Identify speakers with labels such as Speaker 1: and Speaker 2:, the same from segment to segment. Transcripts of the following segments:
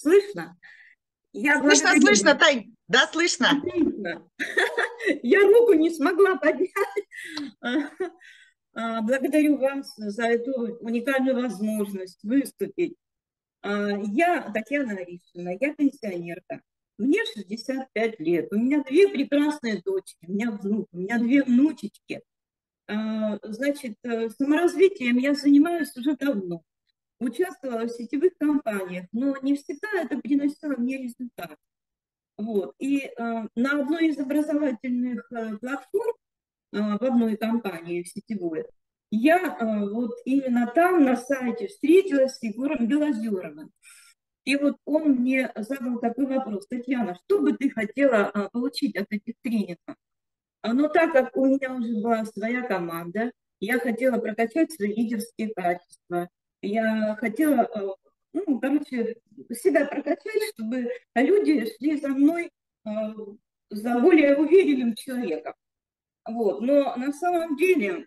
Speaker 1: Слышно?
Speaker 2: Я слышно, слышно, Тань. Да, слышно.
Speaker 1: Отлично. Я руку не смогла поднять. А, благодарю вас за эту уникальную возможность выступить. А, я Татьяна Аришина, я пенсионерка. Мне 65 лет. У меня две прекрасные дочки, у меня внук, у меня две внучечки. А, значит, э, саморазвитием я занимаюсь уже давно. Участвовала в сетевых компаниях, но не всегда это приносило мне результат. Вот. И э, на одной из образовательных э, платформ, э, в одной компании в сетевой, я э, вот именно там на сайте встретилась с Егором Белозеровым. И вот он мне задал такой вопрос, Татьяна, что бы ты хотела а, получить от этих тренингов? А, но так как у меня уже была своя команда, я хотела прокачать свои лидерские качества, я хотела, а, ну, короче, себя прокачать, чтобы люди шли за мной за более уверенным человеком. Вот. Но на самом деле,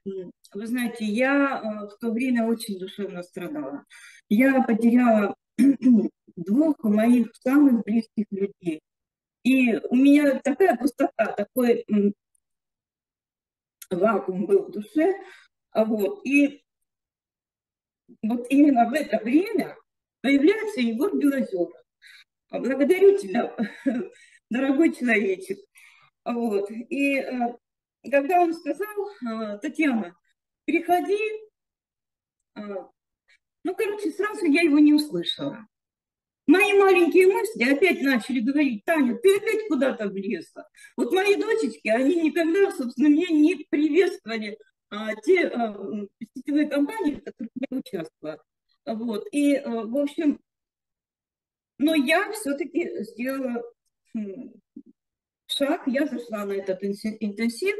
Speaker 1: вы знаете, я в то время очень душевно страдала. Я потеряла двух моих самых близких людей. И у меня такая пустота, такой вакуум был в душе. Вот. И вот именно в это время появляется Егор Белозеров. Благодарю тебя, дорогой человечек. Вот. И э, когда он сказал, э, Татьяна, приходи, э, ну, короче, сразу я его не услышала. Мои маленькие мысли опять начали говорить, Таня, ты опять куда-то влезла. Вот мои дочечки, они никогда, собственно, меня не приветствовали а, те а, сетевые компании, в которых я участвовала. Вот. И, а, в общем, но я все-таки сделала шаг, я зашла на этот интенсив,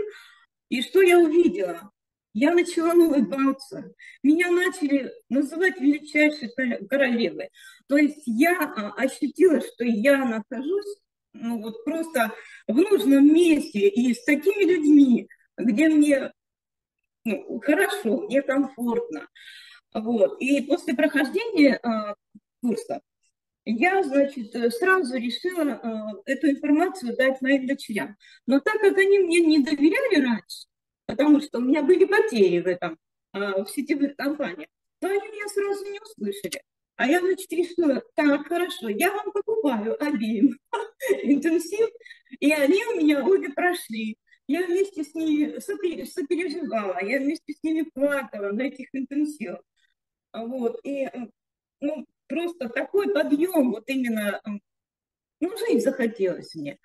Speaker 1: и что я увидела? Я начала улыбаться. Меня начали называть величайшей королевой. То есть я а, ощутила, что я нахожусь ну, вот просто в нужном месте и с такими людьми, где мне ну, хорошо, мне комфортно. Вот. И после прохождения э, курса я, значит, сразу решила э, эту информацию дать моим дочерям. Но так как они мне не доверяли раньше, потому что у меня были потери в этом, а, в сетевых компаниях, то они меня сразу не услышали. А я, значит, решила, так, хорошо, я вам покупаю обеим интенсив, и они у меня обе прошли. Я вместе с ними сопереживала, я вместе с ними плакала на этих интенсивах. Вот, и ну, просто такой подъем, вот именно, ну, жить захотелось мне.